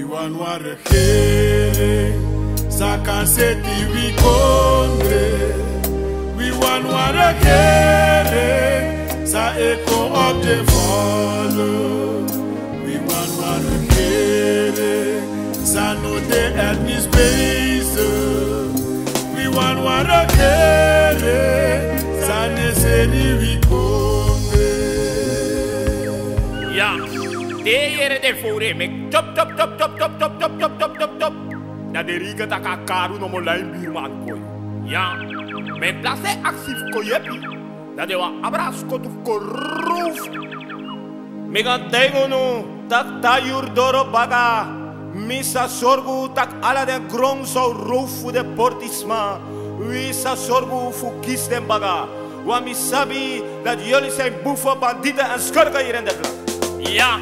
iwanwa rehere saka seti wikonde wiwanwa rehere sa eko of the follow. Wiwanwa rehere sa no de elmi space. Wiwanwa rehere sa neseri wikonde de here de fore me top top top top top top top top top top top. Na de riga ta ka karu no mo lain birman koi. Ja, me place actief ko yepi. Na de wa abras ko tu ko roof. Me ga tengo no tak tayur doro baga. Misa sorgu tak ala de grong so roof de portisma. Wisa sorgu fu kis den baga. Wa mi sabi dat jullie zijn boeven, bandieten en schurken hier in dit land. Ja,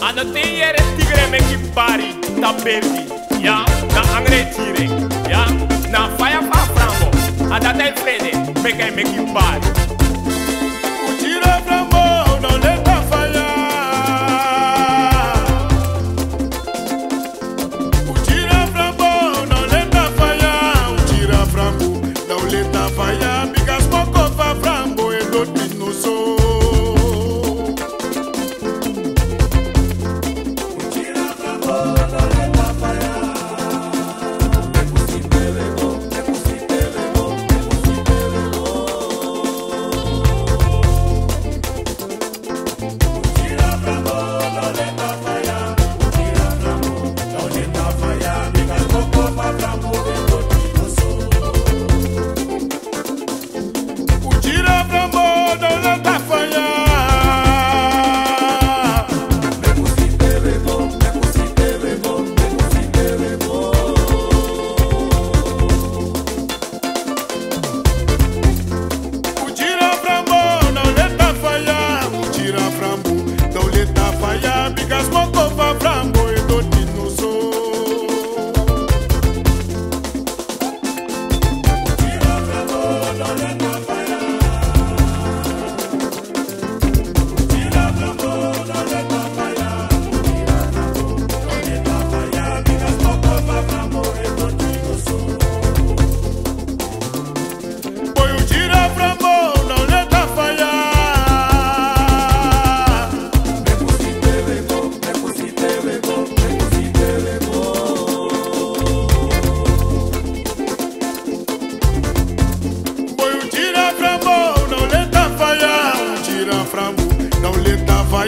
A no te yere tigre me ki pari ta baby Ya, na angre tire. Ya, na fire pa frambo A da te frene me ke me ki pari Uchire frambo, é no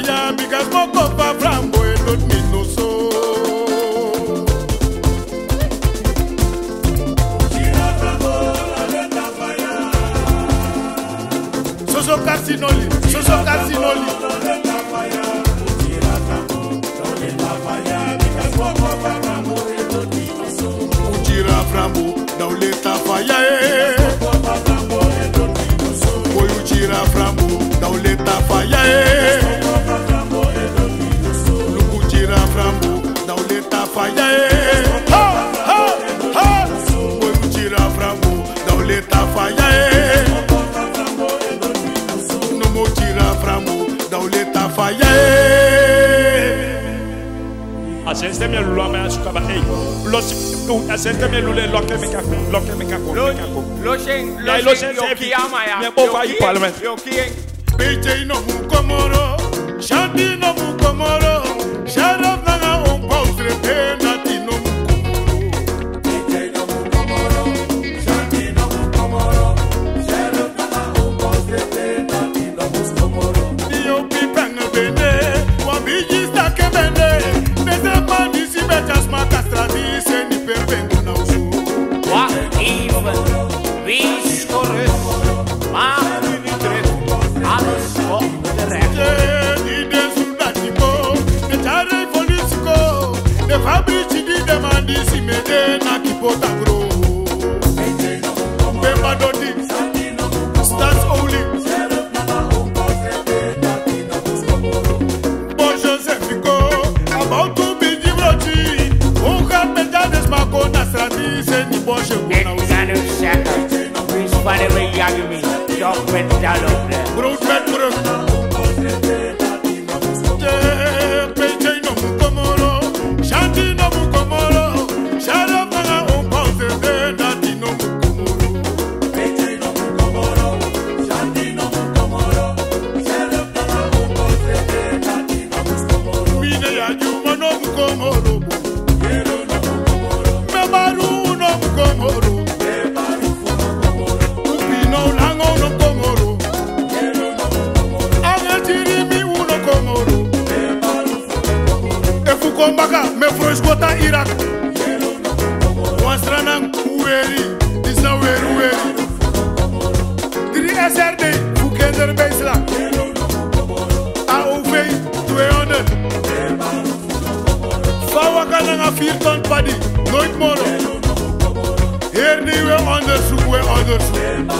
fire because no cover from boy don't need no soul. Soso casinoli, soso casinoli. Tira frambo, não dauleta fire. asɛnsɛm yɛ lulu amaya sukaba eyi lɔsi asɛnsɛm yɛ lulu yɛ lɔkɛ mi kakɔ lɔkɛ mi kakɔ mi kakɔ. lɔsɛn lɔsɛn yɔki amaya yɔki yɔki. bɛjɛ inɔmu kɔmɔrɔ sadi inɔmu kɔmɔrɔ. up with the kombaka mefrosko ta irak. Wasranan weri disa weri. Weri diri srd fukender beisla aofei 200 fawakananga 4 ton padi nooit moro. Herni we onderzoek we onderzoek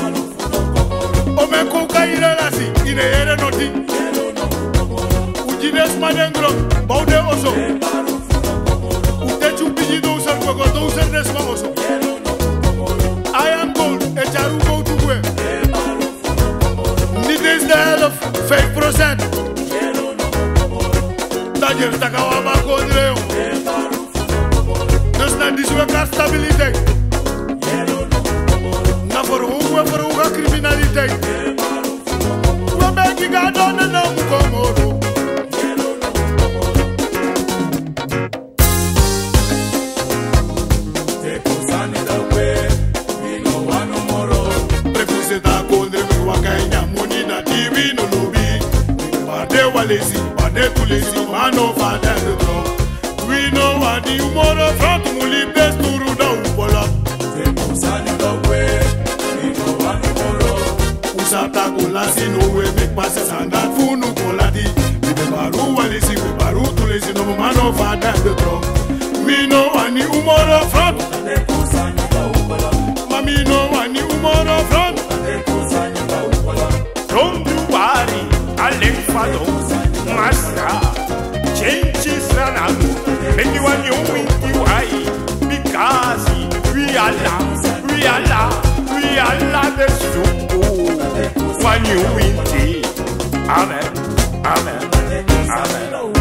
ome kuka irelasi ine yere noti. Ujines madengro baude oso. Biji do usar koko do usar nesma oso I am gold e charu go to we Dit is de helft 5% Dajer takawa ma kodreo Dus na die zoeken stabiliteit Na voor hoe we voor hoe criminaliteit We ben ik ga doen en lazy, but they too lazy, man of a damn the. We know what the humor of front will best to rule down for up. They go sally the way, we know what the borrow. Usata kolasi no way make passes and that funu koladi. We be baru wa lazy, we baru too lazy, no man of a damn the. We know what the humor of front. Don't you worry, I'll live for those. Masra, Chenchi Sanam, make you a new winky because we are la, we are la, we are la the suku, one new winky. Amen, amen, amen.